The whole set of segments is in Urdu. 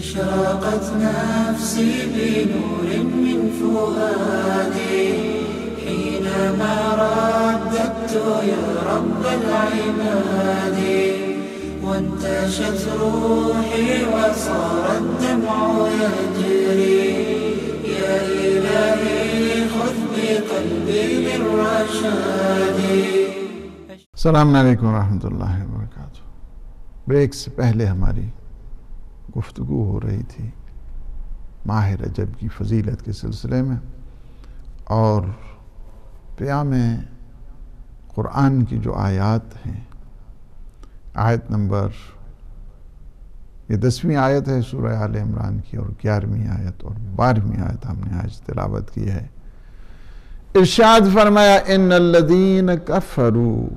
أشرقت نفسي بنور من فؤادي. حينما رددت يا رب العباد وانتشت روحي وصار الدمع يجري. يا إلهي خذ بقلبي للرشاد. السلام علیکم ورحمۃ اللہ وبرکاتہ بریک سے پہلے ہماری گفتگو ہو رہی تھی۔ ماہ رجب کی فضیلت کے سلسلے میں اور پیام قرآن کی جو آیات ہیں۔ آیت نمبر، یہ دسویں آیت ہے سورہ آل عمران کی اور گیارہویں آیت اور بارہویں آیت ہم نے آج تلاوت کی ہے۔ ارشاد فرمایا، ان الذین کفروا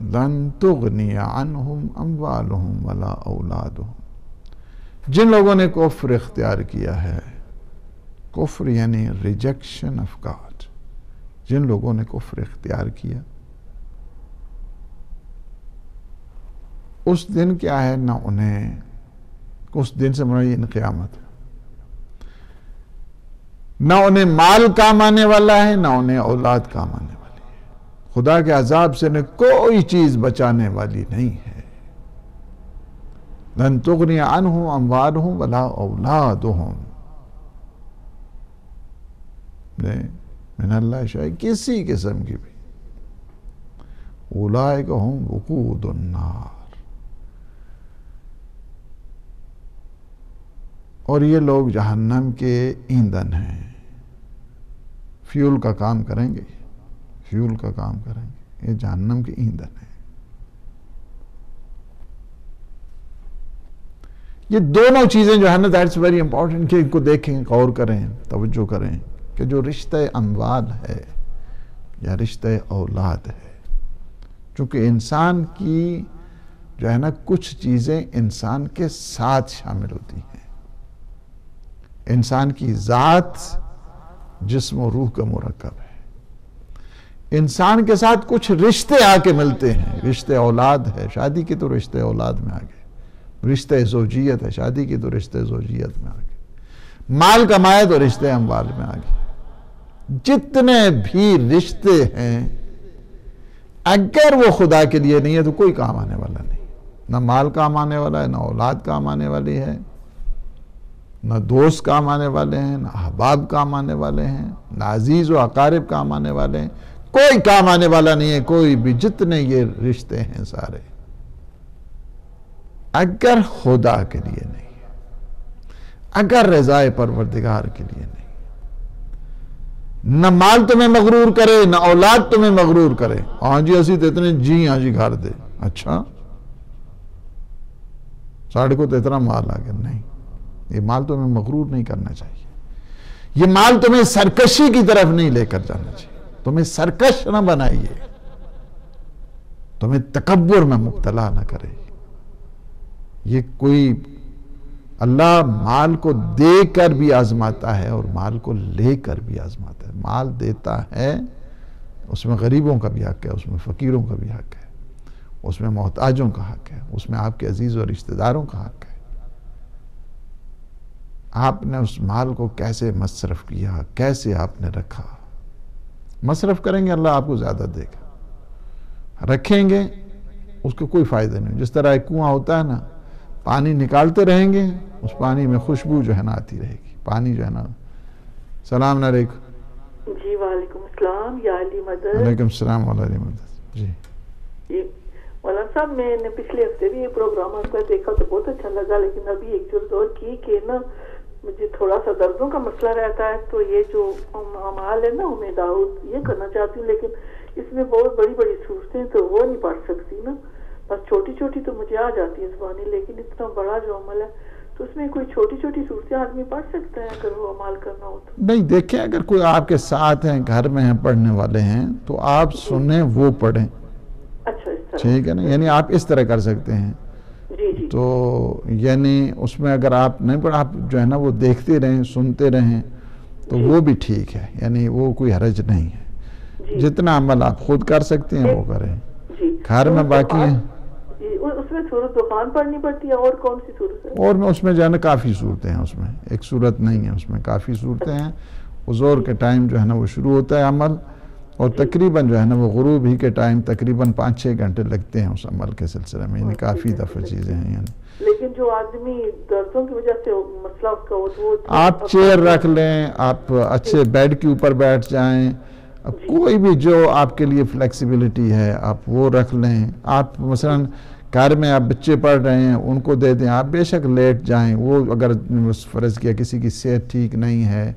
لن تغنی عنہم اموالہم ولا اولادہم. جن لوگوں نے کفر اختیار کیا ہے، کفر یعنی ریجیکشن آف گاڈ جن لوگوں نے کفر اختیار کیا، اس دن کیا ہے؟ نہ انہیں، اس دن سے مراد یہ قیامت نہ انہیں مال کام آنے والا ہے، نہ انہیں اولاد کام آنے والی ہے۔ خدا کے عذاب سے انہیں کوئی چیز بچانے والی نہیں ہے۔ لن تغنی عنہم اموالہم ولا اولادہم۔ من اللہ شاید کسی قسم کی بھی۔ اولائک ہم وقود النار۔ اور یہ لوگ جہنم کے ایندھن ہیں۔ فیول کا کام کریں گے۔ فیول کا کام کریں گے۔ یہ جہنم کے ایندھن ہیں۔ یہ دونوں چیزیں جو ہے نا دیٹس ویری امپورٹنٹ کہ ان کو دیکھیں، غور کریں، توجہ کریں کہ جو رشتہ اموال ہے یا رشتہ اولاد ہے، چونکہ انسان کی جو ہے نا، کچھ چیزیں انسان کے ساتھ شامل ہوتی ہیں۔ انسان کی ذات جسم و روح کا مرکب ہے۔ انسان کے ساتھ کچھ رشتے آ کے ملتے ہیں۔ رشتے اولاد ہے، شادی کے تو رشتے اولاد میں آگے۔ رشتے زوجیت ہے، شادی کی تو رشتے زوجیت میں آگے مال کمائے تو رشتے اموال میں آگے جتنے بھی رشتے ہیں، اگر وہ خدا کے لیے نہیں ہے تو کوئی کام آنے والا نہیں۔ نہ مال کام آنے والا ہے، نہ اولاد کام آنے والی ہے، نہ دوست کام آنے والے ہیں، نہ احباب کام آنے والے ہیں، نہ عزیز و اقارب کام آنے والے ہیں۔ کوئی کام آنے والا نہیں ہے، کوئی بھی۔ جتنے یہ رشتے ہیں سارے۔ اگر خدا کے لیے نہیں، اگر رضائے پروردگار کے لیے نہیں۔ نہ مال تمہیں مغرور کرے، نہ اولاد تمہیں مغرور کرے۔ ہاں جی اسی تو اتنے جی ہاں جی گھر دے۔ اچھا۔ ساڑھے کو تو اتنا مال آ گیا۔ نہیں، یہ مال تمہیں مغرور نہیں کرنا چاہیے۔ یہ مال تمہیں سرکشی کی طرف نہیں لے کر جانا چاہیے۔ تمہیں سرکش نہ بنائیے۔ تمہیں تکبر میں مبتلا نہ کرے۔ یہ کوئی اللہ مال کو دے کر بھی آزماتا ہے اور مال کو لے کر بھی آزماتا ہے۔ مال دیتا ہے، اس میں غریبوں کا بھی حق ہے، اس میں فقیروں کا بھی حق ہے، اس میں محتاجوں کا حق ہے، اس میں آپ کے عزیز اور رشتہ داروں کا حق ہے۔ آپ نے اس مال کو کیسے مصرف کیا؟ کیسے آپ نے رکھا؟ مصرف کریں گے، اللہ آپ کو زیادہ دے گا۔ رکھیں گے، اس کو کوئی فائدہ نہیں۔ جس طرح ایک کنواں ہوتا ہے نا پانی نکالتے رہیں گے اس پانی میں خوشبو جو ہے نا آتی رہے گی۔ پانی جو ہے نا۔ سلام علیکم۔ جی وعلیکم السلام یا علی مدد۔ وعلیکم السلام علی مدد۔ جی۔ مولانا صاحب میں نے پچھلے ہفتے بھی یہ پروگرام آپ کا دیکھا تو بہت اچھا لگا لیکن ابھی ایک جلد اور کی کہ نا مجھے تھوڑا سا دردوں کا مسئلہ رہتا ہے۔ تو یہ جو امال ہے نا امید داؤد یہ کرنا چاہتی ہوں لیکن اس میں بہت بڑی بڑی صورتیں تو وہ نہیں پڑھ سکتی نا۔ بس چھوٹی چھوٹی تو مجھے آ جاتی ہے زبانی لیکن اتنا بڑا جو عمل ہے تو اس میں کوئی چھوٹی چھوٹی صورتیں آدمی پڑھ سکتا ہے اگر وہ عمال کرنا ہو تو؟ نہیں دیکھیں اگر کوئی آپ کے ساتھ ہیں گھر میں ہیں پڑھنے والے ہیں تو آپ سنیں وہ پڑھیں۔ اچھا ٹھیک ہے نا؟ یعنی آپ اس طرح کر سکتے ہیں۔ جی جی۔ تو یعنی اس میں اگر آپ نہیں پڑھ آپ جو ہے نا وہ دیکھتے رہیں سنتے رہیں تو وہ بھی ٹھیک ہے۔ یعنی وہ کوئی حرج نہیں ہے۔ جی۔ جتنا عمل آپ خود کر سکتے ہیں وہ کریں۔ جی۔ گھر میں باقی ہیں؟ جی اس میں سورت دخان پڑھنی پڑتی ہے؟ اور کون سی صورت ہے؟ اور میں اس میں جو ہے نا کافی صورتیں ہیں اس میں۔ ایک صورت نہیں ہے اس میں کافی صورتیں ہیں۔ زور کے ٹائم جو ہے نا وہ شروع ہوتا ہے عمل اور تقریباً جو ہے نا وہ غروب ہی کے ٹائم تقریباً پانچ چھ گھنٹے لگتے ہیں اس عمل کے سلسلے میں۔ یعنی کافی دفعہ چیزیں ہیں۔ یعنی۔ لیکن جو آدمی دردوں کی وجہ سے مسئلہ اس کا وہ آپ چیئر رکھ لیں آپ اچھے بیڈ کے اوپر بیٹھ جائیں۔ اب کوئی بھی جو آپ کے لیے فلیکسیبلٹی ہے آپ وہ رکھ لیں۔ آپ مثلا گھر میں آپ بچے پڑھ رہے ہیں، ان کو دے دیں، آپ بے شک لیٹ جائیں۔ وہ اگر فرض کیا کسی کی صحت ٹھیک نہیں ہے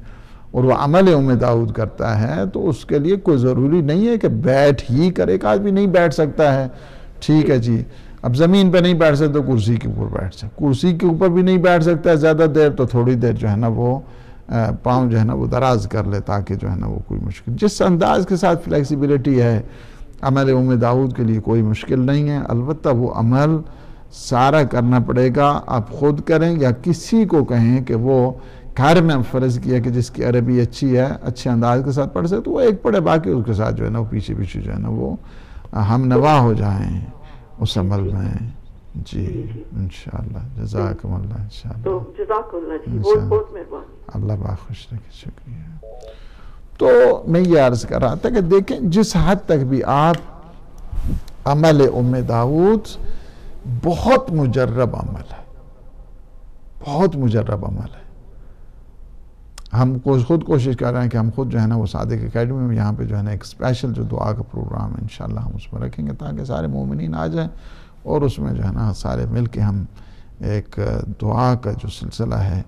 اور وہ عمل ام داود کرتا ہے، تو اس کے لیے کوئی ضروری نہیں ہے کہ بیٹھ ہی کرے ایک آدمی نہیں بیٹھ سکتا ہے۔ ٹھیک ہے جی اب زمین پہ نہیں بیٹھ سکتے کرسی کے اوپر بیٹھ سکتے کرسی کے اوپر بھی نہیں بیٹھ سکتا ہے زیادہ دیر، تو تھوڑی دیر جو ہے نا وہ پاؤں جو ہے نا وہ دراز کر لے تاکہ جو ہے نا وہ کوئی مشکل۔ جس انداز کے ساتھ فلیکسیبلٹی ہے عمل ام داود کے لیے کوئی مشکل نہیں ہے۔ البتہ وہ عمل سارا کرنا پڑے گا۔ آپ خود کریں یا کسی کو کہیں کہ وہ گھر میں فرض کیا کہ جس کی عربی اچھی ہے اچھے انداز کے ساتھ پڑھ سکتے تو وہ ایک پڑھے باقی اس کے ساتھ جو ہے نا وہ پیچھے پیچھے جو ہے نا وہ ہم نوا ہو جائیں اس عمل میں۔ جی انشاءاللہ جزاکم اللہ انشاءاللہ۔ تو جزاک اللہ جی بہت بہت اللہ با خوش رکھے شکریہ۔ تو میں یہ عرض کر رہا تھا کہ دیکھیں جس حد تک بھی آپ عمل ام داود بہت مجرب عمل ہے، بہت مجرب عمل ہے۔ ہم خود کوشش کر رہے ہیں کہ ہم خود جو ہے نا وہ صادق اکیڈمی میں یہاں پہ جو ہے نا ایک اسپیشل جو دعا کا پروگرام ہے، انشاءاللہ ہم اس میں رکھیں گے تاکہ سارے مومنین آ جائیں اور اس میں جو ہے نا سارے مل کے ہم ایک دعا کا جو سلسلہ ہے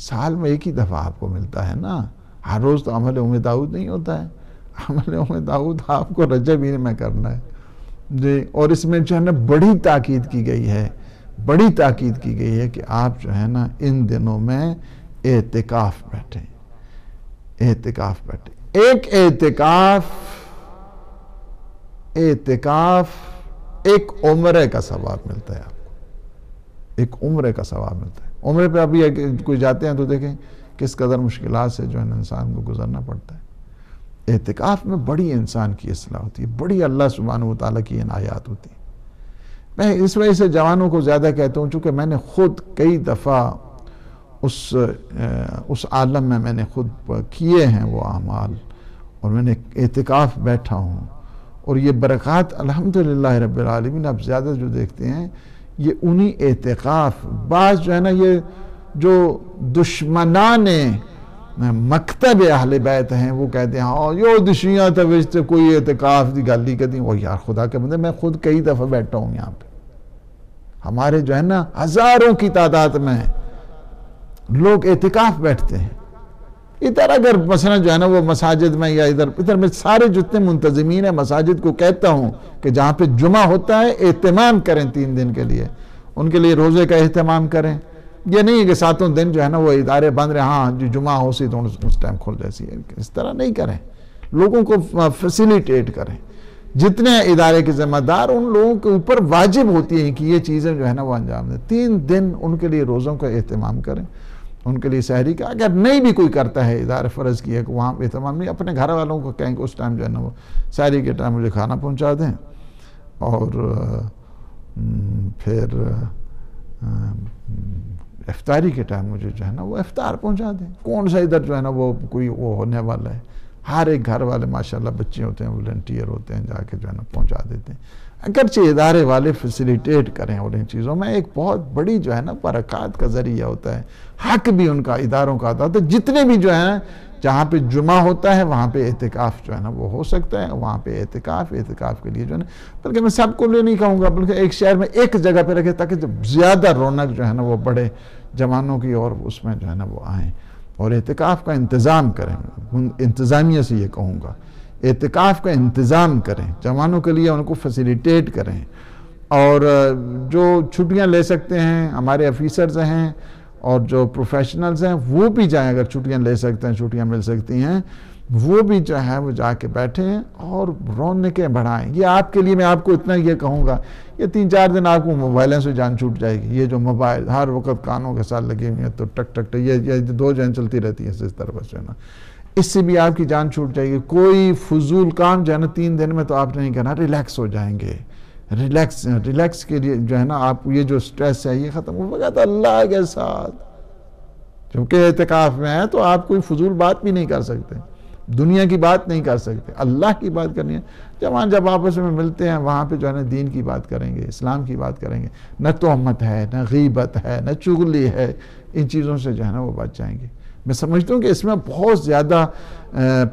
سال میں ایک ہی دفعہ آپ کو ملتا ہے نا۔ ہر روز تو عمل ام داود نہیں ہوتا ہے۔ عمل ام داود آپ کو رجب ہی میں کرنا ہے۔ جی اور اس میں جو ہے نا بڑی تاکید کی گئی ہے، بڑی تاکید کی گئی ہے کہ آپ جو ہے نا ان دنوں میں اعتکاف بیٹھیں اعتکاف بیٹھیں ایک اعتکاف اعتکاف ایک عمرے کا ثواب ملتا ہے آپ کو۔ ایک عمرے کا ثواب ملتا ہے۔ عمرے پہ ابھی کوئی جاتے ہیں تو دیکھیں کس قدر مشکلات سے جو ہے نا انسان کو گزرنا پڑتا ہے۔ اعتکاف میں بڑی انسان کی اصلاح ہوتی ہے، بڑی اللہ سبحانہ و تعالیٰ کی عنایات ہوتی ہیں۔ میں اس وجہ سے جوانوں کو زیادہ کہتا ہوں، چونکہ میں نے خود کئی دفعہ اس اس عالم میں میں نے خود کیے ہیں وہ اعمال، اور میں نے اعتکاف بیٹھا ہوں۔ اور یہ برکات الحمدللہ رب العالمین، آپ زیادہ جو دیکھتے ہیں یہ انہی اعتقاف، بعض جو ہے نا یہ جو دشمنان مکتب اہل بیت ہیں، وہ کہتے ہیں ہاں یو دشیاں توجتے کوئی اعتقاف دی گالی کہتی ہیں وہ یار خدا کے بندے، میں خود کئی دفعہ بیٹھا ہوں یہاں پہ۔ ہمارے جو ہے نا ہزاروں کی تعداد میں لوگ اعتقاف بیٹھتے ہیں۔ ادھر اگر مثلا جو ہے نا وہ مساجد میں یا ادھر ادھر میں سارے جتنے منتظمین ہیں مساجد کو کہتا ہوں کہ جہاں پہ جمعہ ہوتا ہے، اہتمام کریں تین دن کے لیے۔ ان کے لیے روزے کا اہتمام کریں۔ یہ نہیں ہے کہ ساتوں دن جو ہے نا وہ ادارے بند رہے ہاں جو جمعہ ہو سی تو اس ٹائم کھول جیسی ہے۔ اس طرح نہیں کریں۔ لوگوں کو فیسیلیٹیٹ کریں۔ جتنے ادارے کے ذمہ دار، ان لوگوں کے اوپر واجب ہوتی ہیں کہ یہ چیزیں جو ہے نا وہ انجام دیں۔ تین دن ان کے لیے روزوں کا اہتمام کریں۔ ان کے لیے سحری کا، اگر نہیں بھی کوئی کرتا ہے ادارے فرض کی ہے کہ وہاں اہتمام نہیں، اپنے گھر والوں کو کہیں کہ اس ٹائم جو ہے نا وہ سحری کے ٹائم مجھے کھانا پہنچا دیں۔ اور پھر افطاری کے ٹائم مجھے جو ہے نا وہ افطار پہنچا دیں۔ کون سا ادھر جو ہے نا وہ کوئی وہ ہونے والا ہے؟ ہر ایک گھر والے ماشاءاللہ بچے ہوتے ہیں ولنٹیئر ہوتے ہیں، جا کے جو ہے نا پہنچا دیتے ہیں۔ اگرچہ ادارے والے فیسیلیٹیٹ کریں اور ان چیزوں میں ایک بہت بڑی جو ہے نا برکات کا ذریعہ ہوتا ہے۔ حق بھی ان کا اداروں کا آتا ہے۔ جتنے بھی جو ہیں، جہاں پہ جمعہ ہوتا ہے، وہاں پہ اعتکاف جو ہے نا، وہ ہو سکتا ہے۔ وہاں پہ اعتکاف اعتکاف کے لیے جو ہے نا۔ بلکہ میں سب کو لے نہیں کہوں گا، بلکہ ایک شہر میں ایک جگہ پہ رکھے تاکہ جب زیادہ رونق جو ہے نا، وہ بڑے جوانوں کی اور اس میں جو ہے نا، وہ آئیں۔ اور اعتکاف کا انتظام کریں۔ انتظامیہ سے یہ کہوں گا۔ اعتکاف کا انتظام کریں۔ جوانوں کے لیے ان کو فیسیلیٹیٹ کریں۔ اور جو چھٹیاں لے سکتے ہیں، ہمارے افیسرز ہیں اور جو پروفیشنلز ہیں وہ بھی جائیں، اگر چھٹیاں لے سکتے ہیں، چھٹیاں مل سکتی ہیں، وہ بھی جو ہے وہ جا کے بیٹھیں اور رونقیں بڑھائیں۔ یہ آپ کے لیے میں آپ کو اتنا یہ کہوں گا، یہ تین چار دن آپ کو موبائلوں سے جان چھوٹ جائے گی۔ یہ جو موبائل ہر وقت کانوں کے ساتھ لگے ہوئے ہیں، تو ٹک ٹک ٹک، یہ دو جان چلتی رہتی ہیں، اس طرح سے نا۔ اس سے بھی آپ کی جان چھوٹ جائے گی۔ کوئی فضول کام جو ہے نا، تین دن میں تو آپ نہیں کہنا ریلیکس ہو جائیں گے۔ ریلیکس ریلیکس کے لیے جو ہے نا آپ یہ جو سٹریس ہے یہ ختم ہو گیا تو اللہ کے ساتھ۔ چونکہ اعتقاف میں ہے تو آپ کوئی فضول بات بھی نہیں کر سکتے۔ دنیا کی بات نہیں کر سکتے۔ اللہ کی بات کرنی ہے۔ جوان جب آپس میں ملتے ہیں، وہاں پہ جو ہے نا دین کی بات کریں گے، اسلام کی بات کریں گے۔ نہ تہمت ہے، نہ غیبت ہے، نہ چغلی ہے۔ ان چیزوں سے جو ہے نا وہ بچ جائیں گے۔ میں سمجھتا ہوں کہ اس میں بہت زیادہ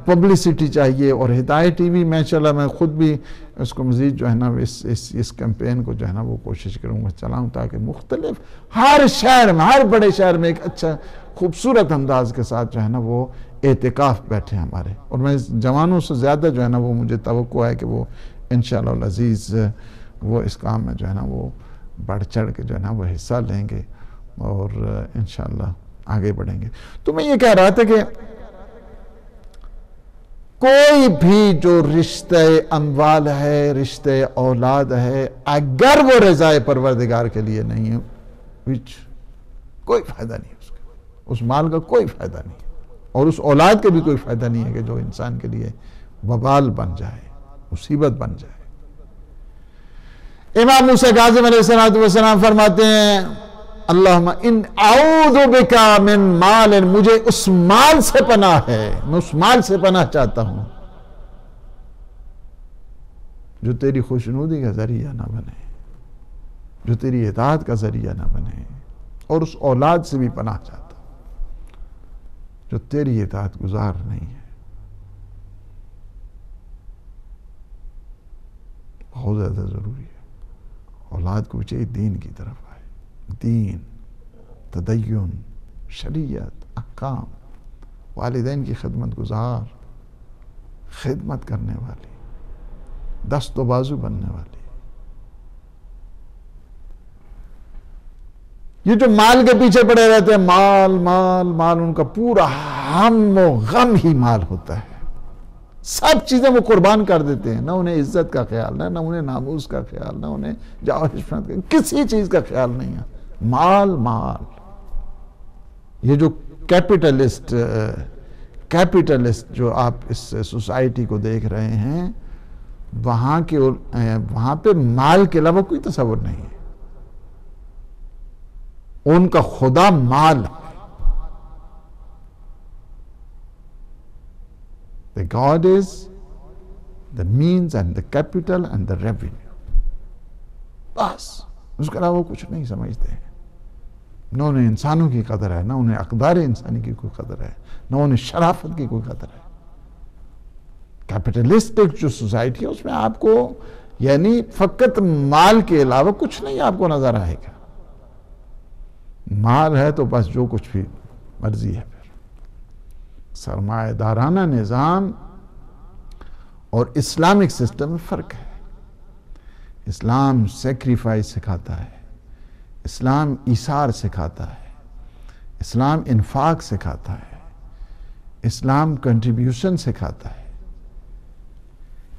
پبلسٹی چاہیے اور ہدایت ٹی وی میں چلا میں خود بھی اس کو مزید جو ہے نا، اس اس اس کیمپین کو جو ہے نا، وہ کوشش کروں گا، چلاؤں تاکہ مختلف ہر شہر میں، ہر بڑے شہر میں ایک اچھا خوبصورت انداز کے ساتھ جو ہے نا، وہ اعتقاف بیٹھے ہمارے۔ اور میں جوانوں سے زیادہ جو ہے نا، وہ مجھے توقع ہے کہ وہ انشاءاللہ العزیز، وہ اس کام میں جو ہے نا، وہ بڑھ چڑھ کے جو ہے نا، وہ حصہ لیں گے۔ اور انشاءاللہ آگے بڑھیں گے۔ تو میں یہ کہہ رہا تھا کہ کوئی بھی جو رشتہ اموال ہے، رشتہ اولاد ہے، اگر وہ رضائے پروردگار کے لیے نہیں ہے کوئی فائدہ نہیں اس کا اس مال کا کوئی فائدہ نہیں اور اس اولاد کا بھی کوئی فائدہ نہیں ہے کہ جو انسان کے لیے وبال بن جائے، مصیبت بن جائے۔ امام موسیٰ غازم علیہ السلام فرماتے ہیں اللہم ان اعوذ بکا من مال، مجھے اس مال سے پناہ ہے، میں اس مال سے پناہ چاہتا ہوں۔ جو تیری خوشنودی کا ذریعہ نہ بنے، جو تیری اطاعت کا ذریعہ نہ بنے، اور اس اولاد سے بھی پناہ چاہتا ہوں۔ جو تیری اطاعت گزار نہیں ہے۔ بہت زیادہ ضروری ہے۔ اولاد کو چاہیے دین کی طرف۔ دین تدین شریعت احکام والدین کی خدمت گزار، خدمت کرنے والی، دست و بازو بننے والی۔ یہ جو مال کے پیچھے پڑے رہتے ہیں، مال مال مال، ان کا پورا ہم و غم ہی مال ہوتا ہے۔ سب چیزیں وہ قربان کر دیتے ہیں، نہ انہیں عزت کا خیال، نہ انہیں ناموز کا خیال، نہ انہیں کا، کسی چیز کا خیال نہیں ہے۔ مال مال۔ یہ جو کیپٹلسٹ کیپٹلسٹ جو آپ اس سوسائٹی کو دیکھ رہے ہیں، وہاں کے وہاں پہ مال کے علاوہ کوئی تصور نہیں ہے۔ ان کا خدا مال The God is the means and the capital and the revenue. بس، اس کے علاوہ کچھ نہیں سمجھتے۔ ہیں نہ انہیں انسانوں کی قدر ہے، نہ انہیں اقدار انسانی کی کوئی قدر ہے، نہ انہیں شرافت کی کوئی قدر ہے۔ کیپٹلسٹک جو سوسائٹی ہے، اس میں آپ کو یعنی فقط مال کے علاوہ کچھ نہیں آپ کو نظر آئے گا۔ مال ہے تو بس جو کچھ بھی مرضی ہے۔ پھر سرمایہ دارانہ نظام اور اسلامک سسٹم میں فرق ہے۔ اسلام سیکریفائز سکھاتا ہے۔ اسلام ایثار سکھاتا ہے، اسلام انفاق سکھاتا ہے، اسلام کنٹریبیوشن سکھاتا ہے۔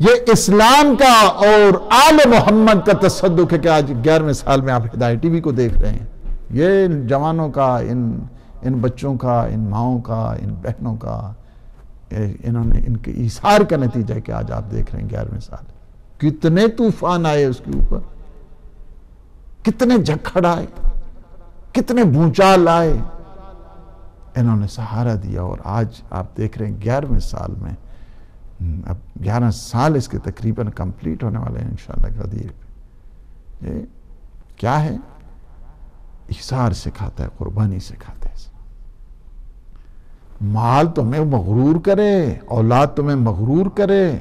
یہ اسلام کا اور آل محمد کا تصدق ہے کہ آج گیارہویں سال میں آپ ہدایت ٹی وی کو دیکھ رہے ہیں۔ یہ جوانوں کا، ان ان بچوں کا، ان ماؤں کا، ان بہنوں کا انہوں نے ان کے ایثار کا نتیجہ کہ آج آپ دیکھ رہے ہیں گیارہویں سال۔ کتنے طوفان آئے اس کے اوپر۔ کتنے جھکڑ آئے، کتنے بونچال آئے انہوں نے سہارا دیا اور آج آپ دیکھ رہے ہیں گیارہویں سال میں، اب گیارہ سال اس کے تقریباً کمپلیٹ ہونے والے ہیں انشاءاللہ قدیر یہ کیا ہے؟ احسار سکھاتا ہے، قربانی سکھاتا ہے۔ مال تمہیں مغرور کرے، اولاد تمہیں مغرور کرے۔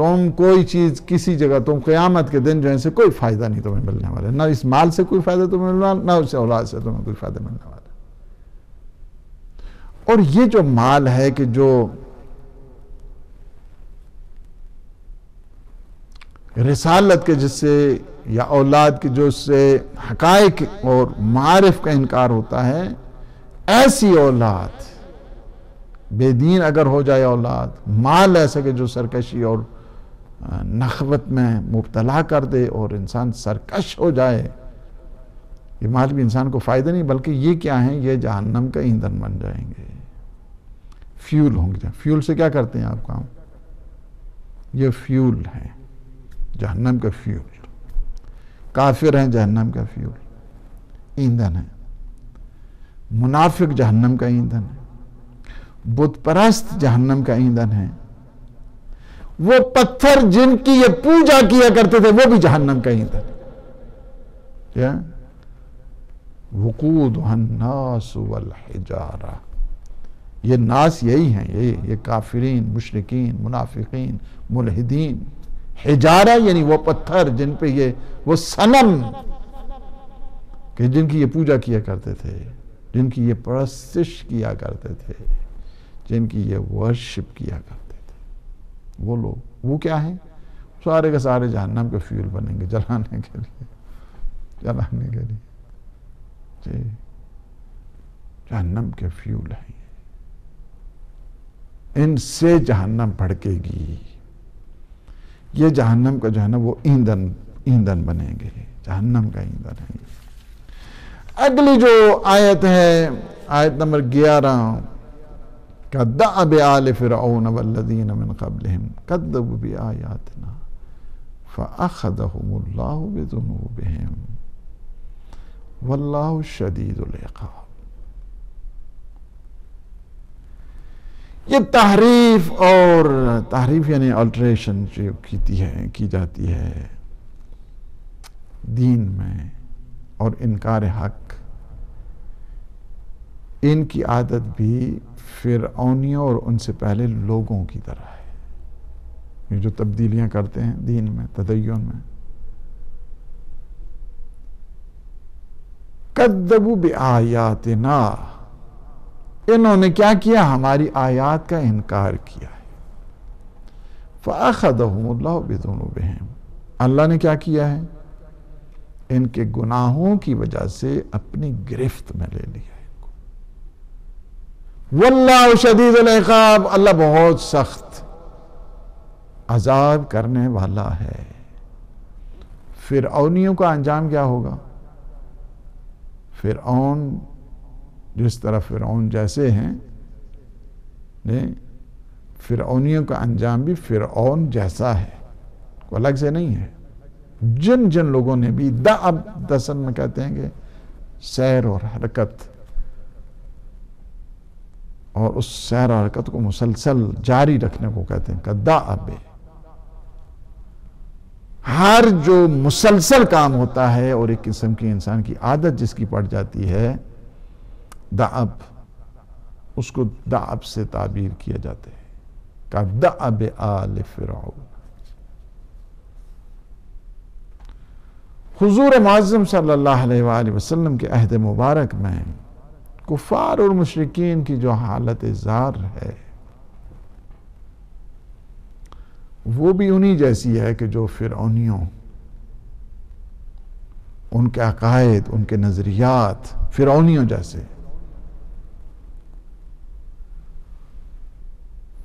تم کوئی چیز کسی جگہ، تم قیامت کے دن جو ہے سے کوئی فائدہ نہیں تمہیں ملنے والا نہ اس مال سے کوئی فائدہ تمہیں ملنے والا، نہ اس اولاد سے تمہیں کوئی فائدہ ملنے والا اور یہ جو مال ہے کہ جو رسالت کے جس سے یا اولاد کے جو اس سے حقائق اور معارف کا انکار ہوتا ہے، ایسی اولاد، بے دین اگر ہو جائے اولاد، مال ایسا کہ جو سرکشی اور نخوت میں مبتلا کر دے اور انسان سرکش ہو جائے، یہ مال بھی انسان کو فائدہ نہیں، بلکہ یہ کیا ہیں؟ یہ جہنم کا ایندھن بن جائیں گے۔ فیول ہوں گے۔ فیول سے کیا کرتے ہیں آپ کام؟ یہ فیول ہیں، جہنم کا فیول۔ کافر ہیں، جہنم کا فیول۔ ایندھن ہے منافق جہنم کا ایندھن ہے بت پرست جہنم کا ایندھن ہے وہ پتھر جن کی یہ پوجا کیا کرتے تھے، وہ بھی جہنم کا ایندھن کیا؟ وقود الناس والحجارہ۔ یہ ناس یہی ہیں یہ یہ کافرین مشرقین منافقین، ملحدین۔ حجارہ یعنی وہ پتھر جن پہ یہ، وہ سنم کہ جن کی یہ پوجا کیا کرتے تھے، جن کی یہ پرستش کیا کرتے تھے، جن کی یہ ورشپ کیا کرتے تھے۔ وہ لوگ، وہ کیا ہیں؟ سارے کے سارے جہنم کے فیول بنیں گے، جلانے کے لیے، جلانے کے لیے۔ جی جہنم کے فیول ہیں۔ ان سے جہنم بھڑکے گی۔ یہ جہنم کا جو ہے نا، وہ ایندھن ایندھن بنیں گے۔ جہنم کا ایندھن ہے۔ اگلی جو آیت ہے، آیت نمبر گیارہ۔ كَدَّعَ بِآلِ فِرْعَوْنَ وَالَّذِينَ مِنْ قَبْلِهِمْ كَذَّبُوا بِآيَاتِنَا فَأَخَذَهُمُ اللَّهُ بِذُنُوبِهِمْ وَاللَّهُ شَدِيدُ الْعِقَابِ. یہ تحریف اور تحریف یعنی الٹریشن جو کیتی ہے، کی جاتی ہے دین میں اور انکار حق ان کی عادت بھی فرعونیوں اور ان سے پہلے لوگوں کی طرح ہے۔ یہ جو تبدیلیاں کرتے ہیں دین میں، تدین میں۔ قدبو بآیاتنا۔ انہوں نے کیا کیا؟ ہماری آیات کا انکار کیا ہے۔ فَأَخَذَهُمُ اللَّهُ بِذُنُوبِهِمْ اللہ نے کیا کیا ہے؟ ان کے گناہوں کی وجہ سے اپنی گرفت میں لے لیا ان کو واللہ شدید العقاب، اللہ بہت سخت عذاب کرنے والا ہے۔ فرعونیوں کا انجام کیا ہوگا؟ فرعون جس طرح فرعون جیسے ہیں فرعونیوں کا انجام بھی فرعون جیسا ہے کوئی الگ سے نہیں ہے۔ جن جن لوگوں نے بھی دا اب دسن میں کہتے ہیں کہ سیر اور حرکت اور اس سیر حرکت کو مسلسل جاری رکھنے کو کہتے ہیں کہ دا اب ہر جو مسلسل کام ہوتا ہے اور ایک قسم کی انسان کی عادت جس کی پڑ جاتی ہے دعب اس کو دعب سے تعبیر کیا جاتے ہیں دعب آل فرعون۔ حضور معظم صلی اللہ علیہ وآلہ وسلم کے عہد مبارک میں کفار اور مشرقین کی جو حالت زار ہے، وہ بھی انہی جیسی ہے کہ جو فرعونیوں، ان کے عقائد، ان کے نظریات فرعونیوں جیسے۔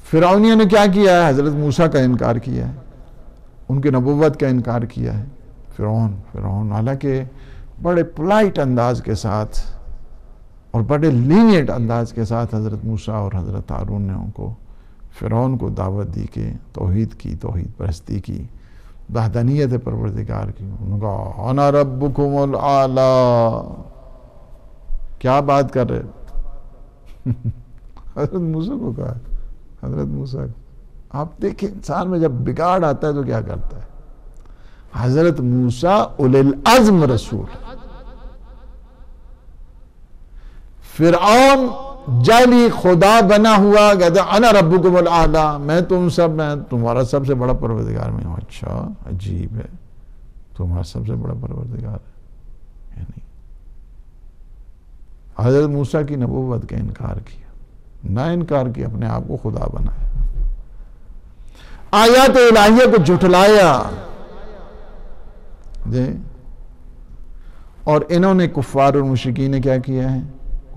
فرعونیوں نے کیا کیا ہے؟ حضرت موسیٰ کا انکار کیا ہے، ان کی نبوت کا انکار کیا ہے۔ فرعون فرعون، حالانکہ بڑے پلائٹ انداز کے ساتھ اور بڑے لینیٹ انداز کے ساتھ حضرت موسیٰ اور حضرت ہارون نے ان کو، فرعون کو دعوت دی کہ توحید کی، توحید پرستی کی بہدنیت پروردگار کی۔ انہوں نے کہا انا ربکم العالی. کیا بات کر رہے؟ حضرت موسیٰ کو کہا، حضرت موسیٰ، آپ دیکھیں انسان میں جب بگاڑ آتا ہے تو کیا کرتا ہے؟ حضرت موسیٰ العزم رسول۔ فرعون جعلی خدا بنا ہوا کہتا انا ربکم العالی میں تم سب، میں تمہارا سب سے بڑا پروردگار میں ہوں۔ اچھا عجیب ہے۔ تمہارا سب سے بڑا پروردگار ہے۔ یعنی حضرت موسیٰ کی نبوت کا انکار کیا۔ نہ انکار کیا، اپنے آپ کو خدا بنایا۔ آیات الہیہ کو جھٹلایا۔ جی اور انہوں نے کفار اور مشرقین نے کیا کیا ہے؟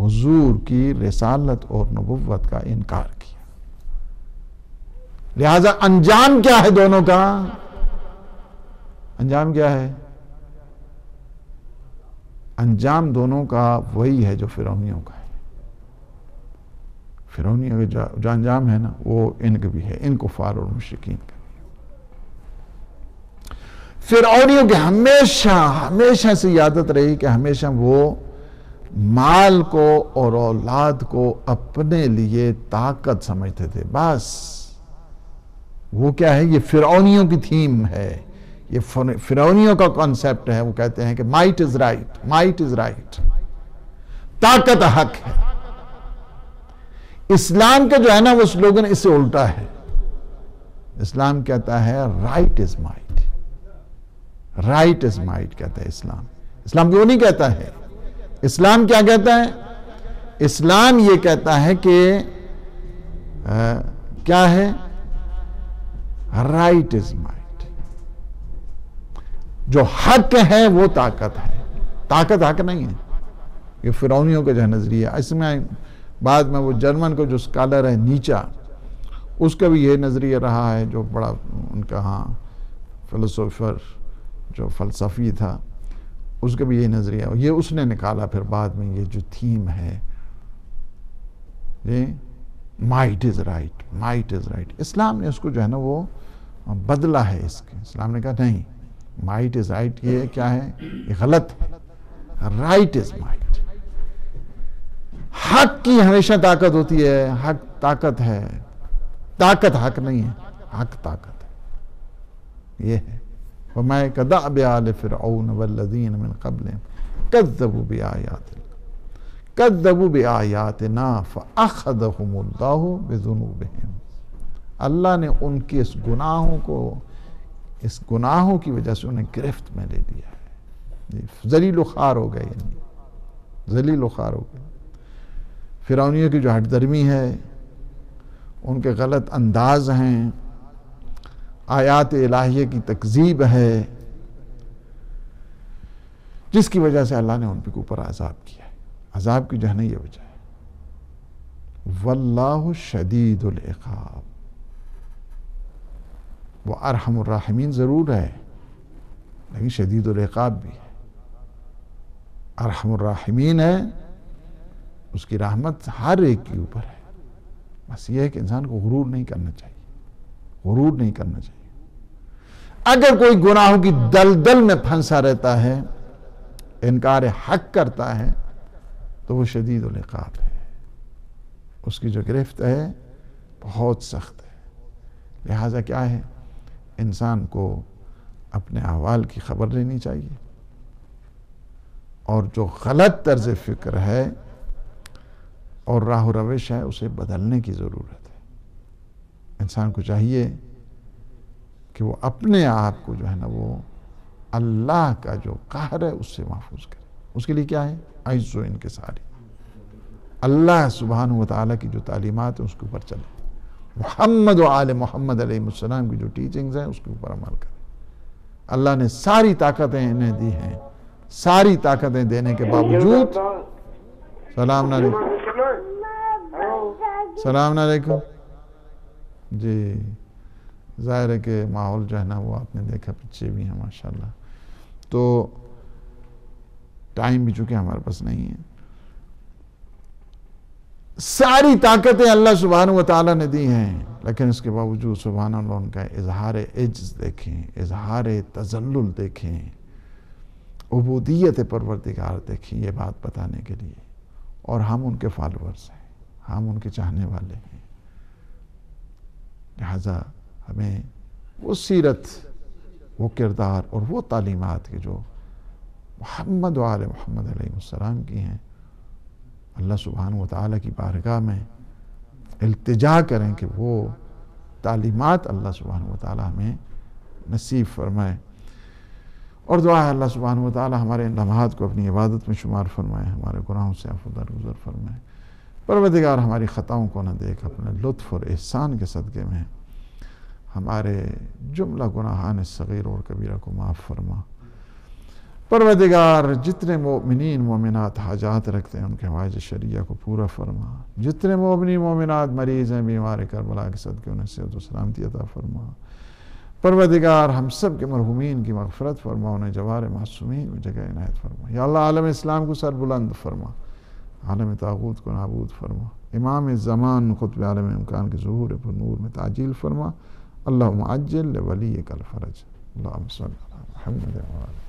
حضور کی رسالت اور نبوت کا انکار کیا۔ لہذا انجام کیا ہے دونوں کا؟ انجام کیا ہے؟ انجام دونوں کا وہی ہے جو فرونیوں کا ہے۔ فرونیوں کا جو انجام ہے نا، وہ ان کا بھی ہے، ان کفار اور مشرقین کا فرعونیوں کے ہمیشہ ہمیشہ سے عادت رہی کہ ہمیشہ وہ مال کو اور اولاد کو اپنے لیے طاقت سمجھتے تھے۔ بس۔ وہ کیا ہے؟ یہ فرعونیوں کی تھیم ہے۔ یہ فرعونیوں کا کانسیپٹ ہے۔ وہ کہتے ہیں کہ might is right might is right طاقت حق ہے۔ اسلام کا جو ہے نا، وہ سلوگن اس سے الٹا ہے۔ اسلام کہتا ہے right is might right is might کہتا ہے اسلام۔ اسلام کیوں نہیں کہتا ہے؟ اسلام کیا کہتا ہے؟ اسلام یہ کہتا ہے کہ کیا ہے؟ رائٹ از مائٹ جو حق ہے وہ طاقت ہے۔ طاقت حق نہیں ہے۔ یہ فرونیوں کا جو ہے نظریہ، اس میں بعد میں وہ جرمن کو جو سکالر ہے نیچا، اس کا بھی یہ نظریہ رہا ہے جو بڑا ان کا ہاں فلسفر جو فلسفی تھا۔ اس کا بھی یہ نظریہ یہ اس نے نکالا، پھر بعد میں یہ جو تھیم ہے might is right might is right اسلام نے اس کو جو ہے نا وہ بدلا ہے اس کے۔ اسلام نے کہا نہیں مائٹ از رائٹ یہ کیا ہے؟ یہ غلط ہے۔ رائٹ از مائٹ حق کی ہمیشہ طاقت ہوتی ہے، حق طاقت ہے۔ طاقت حق نہیں ہے، حق طاقت ہے۔ یہ ہے۔ وما كدأب آل فرعون والذين من قبلهم كذبوا بآياتنا كذبوا بآياتنا فأخذهم الله بذنوبهم اللہ نے ان کے اس گناہوں کو، اس گناہوں کی وجہ سے انہیں گرفت میں لے لیا ہے۔ جی، ذلیل و خار ہو گئے یعنی ذلیل و خار ہو گئے۔ فرعونیوں کی جو ہٹ درمی ہے، ان کے غلط انداز ہیں۔ آیات الہیہ کی تکذیب ہے، جس کی وجہ سے اللہ نے ان کے اوپر عذاب کیا ہے۔ عذاب کی جہنہ یہ وجہ ہے۔ واللہ شدید العقاب۔ وہ ارحم الرحمین ضرور ہے، لیکن شدید العقاب بھی ہے۔ ارحم الرحمین ہے، اس کی رحمت ہر ایک کے اوپر ہے۔ بس یہ ہے کہ انسان کو غرور نہیں کرنا چاہیے۔ غرور نہیں کرنا چاہیے۔ اگر کوئی گناہوں کی دلدل میں پھنسا رہتا ہے، انکار حق کرتا ہے، تو وہ شدید العقاب ہے۔ اس کی جو گرفت ہے، بہت سخت ہے۔ لہٰذا کیا ہے؟ انسان کو اپنے احوال کی خبر لینی چاہیے۔ اور جو غلط طرز فکر ہے اور راہ و روش ہے، اسے بدلنے کی ضرورت ہے۔ انسان کو چاہیے کہ وہ اپنے آپ کو جو ہے نا وہ اللہ کا جو قہر ہے اس سے محفوظ کرے۔ اس کے لیے کیا ہے؟ عز و ان کے سارے اللہ سبحانہ و تعالیٰ کی جو تعلیمات ہیں اس کے اوپر چلے۔ محمد و آل محمد علیہ السلام کی جو ٹیچنگز ہیں اس کے اوپر عمل کرے۔ اللہ نے ساری طاقتیں انہیں دی ہیں۔ ساری طاقتیں دینے کے باوجود سلام علیکم۔ سلام علیکم۔ جی۔ ظاہر ہے کہ ماحول جو ہے نا وہ آپ نے دیکھا پیچھے بھی ہیں ماشاءاللہ۔ تو ٹائم بھی چونکہ ہمارے پاس نہیں ہے۔ ساری طاقتیں اللہ سبحانہ و تعالیٰ نے دی ہیں، لیکن اس کے باوجود سبحانہ اللہ ان کا اظہار عجز دیکھیں، اظہار تزلل دیکھیں، عبودیت پروردگار دیکھیں، یہ بات بتانے کے لیے۔ اور ہم ان کے فالورز ہیں، ہم ان کے چاہنے والے ہیں۔ لہذا ہمیں وہ سیرت، وہ کردار اور وہ تعلیمات کے جو محمد و آل محمد علیہ السلام کی ہیں، اللہ سبحانہ و کی بارگاہ میں التجا کریں کہ وہ تعلیمات اللہ سبحانہ و تعالیٰ ہمیں نصیب فرمائے۔ اور دعا ہے اللہ سبحانہ و ہمارے ان لمحات کو اپنی عبادت میں شمار فرمائے، ہمارے گناہوں سے افدر گزر فرمائے۔ پروردگار ہماری خطاؤں کو نہ دیکھ اپنے لطف اور احسان کے صدقے میں ہمارے جملہ گناہان صغیر اور کبیرہ کو معاف فرما۔ پروردگار، جتنے مومنین، مومنات حاجات رکھتے ہیں، ان کے حوائج شریعہ کو پورا فرما۔ جتنے مومنین، مومنات مریض ہیں، بیمار کربلا کے صدقے، انہیں صحت و سلامتی عطا فرما۔ پروردگار، ہم سب کے مرحومین کی مغفرت فرما، انہیں جوار معصومین میں جگہ عنایت فرما۔ یا اللہ، عالم اسلام کو سر بلند فرما۔ عالم تاغوت کو نابود فرما۔ امام زمان خطب عالم امکان کے ظہور پر نور میں تعجیل فرما۔ اللهم عجل لوليك الفرج. اللهم صل على محمد وعلى